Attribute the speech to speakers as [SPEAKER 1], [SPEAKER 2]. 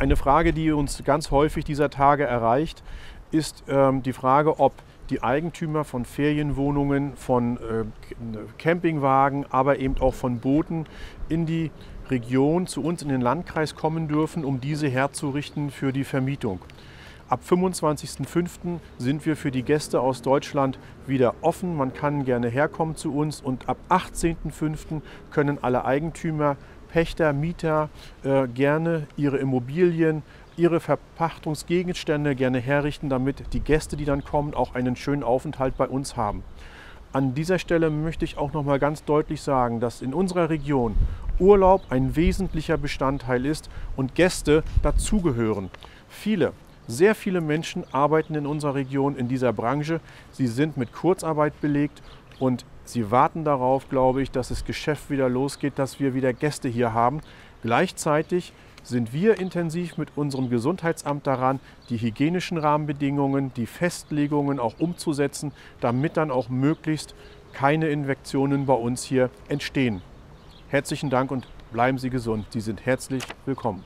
[SPEAKER 1] Eine Frage, die uns ganz häufig dieser Tage erreicht, ist ähm, die Frage, ob die Eigentümer von Ferienwohnungen, von äh, Campingwagen, aber eben auch von Booten in die Region zu uns in den Landkreis kommen dürfen, um diese herzurichten für die Vermietung. Ab 25.05. sind wir für die Gäste aus Deutschland wieder offen. Man kann gerne herkommen zu uns und ab 18.05. können alle Eigentümer, Pächter, Mieter äh, gerne ihre Immobilien, ihre Verpachtungsgegenstände gerne herrichten, damit die Gäste, die dann kommen, auch einen schönen Aufenthalt bei uns haben. An dieser Stelle möchte ich auch noch mal ganz deutlich sagen, dass in unserer Region Urlaub ein wesentlicher Bestandteil ist und Gäste dazugehören. Viele sehr viele Menschen arbeiten in unserer Region in dieser Branche. Sie sind mit Kurzarbeit belegt und sie warten darauf, glaube ich, dass das Geschäft wieder losgeht, dass wir wieder Gäste hier haben. Gleichzeitig sind wir intensiv mit unserem Gesundheitsamt daran, die hygienischen Rahmenbedingungen, die Festlegungen auch umzusetzen, damit dann auch möglichst keine Infektionen bei uns hier entstehen. Herzlichen Dank und bleiben Sie gesund. Sie sind herzlich willkommen.